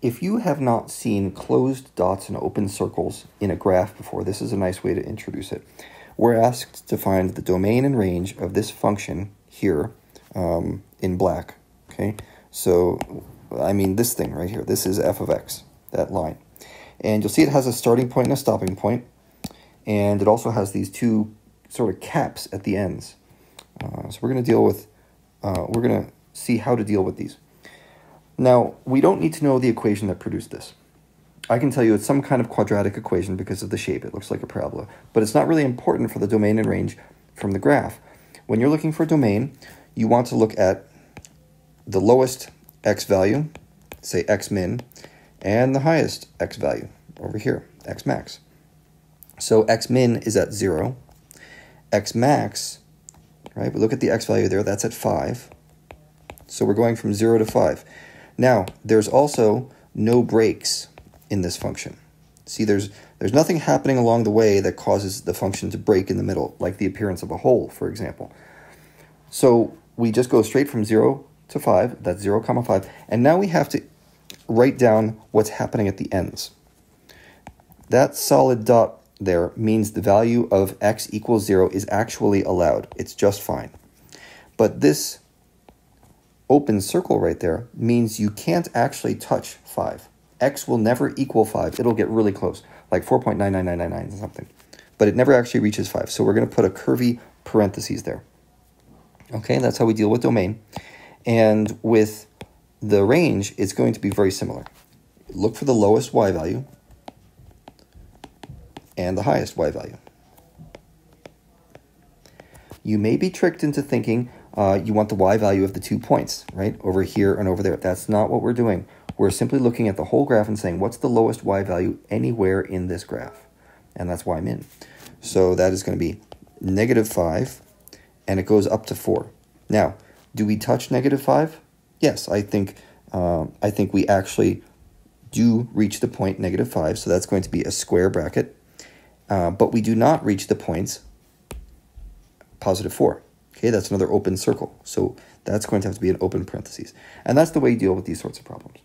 If you have not seen closed dots and open circles in a graph before, this is a nice way to introduce it. We're asked to find the domain and range of this function here um, in black. Okay, so I mean this thing right here. This is f of x, that line. And you'll see it has a starting point and a stopping point, and it also has these two sort of caps at the ends. Uh, so we're going to deal with, uh, we're going to see how to deal with these. Now, we don't need to know the equation that produced this. I can tell you it's some kind of quadratic equation because of the shape. It looks like a parabola. But it's not really important for the domain and range from the graph. When you're looking for a domain, you want to look at the lowest x value, say x min, and the highest x value over here, x max. So x min is at 0. x max, right, we look at the x value there, that's at 5. So we're going from 0 to 5. Now, there's also no breaks in this function. See, there's, there's nothing happening along the way that causes the function to break in the middle, like the appearance of a hole, for example. So we just go straight from 0 to 5, that's 0 comma 5, and now we have to write down what's happening at the ends. That solid dot there means the value of x equals 0 is actually allowed. It's just fine. But this open circle right there means you can't actually touch 5. x will never equal 5. It'll get really close, like 4.99999 or something. But it never actually reaches 5. So we're going to put a curvy parentheses there. Okay, that's how we deal with domain. And with the range, it's going to be very similar. Look for the lowest y value and the highest y value. You may be tricked into thinking, uh, you want the y value of the two points, right? Over here and over there. That's not what we're doing. We're simply looking at the whole graph and saying, what's the lowest y value anywhere in this graph? And that's y min. So that is going to be negative 5, and it goes up to 4. Now, do we touch negative 5? Yes, I think, uh, I think we actually do reach the point negative 5, so that's going to be a square bracket. Uh, but we do not reach the points positive 4. Okay, that's another open circle. So that's going to have to be an open parentheses. And that's the way you deal with these sorts of problems.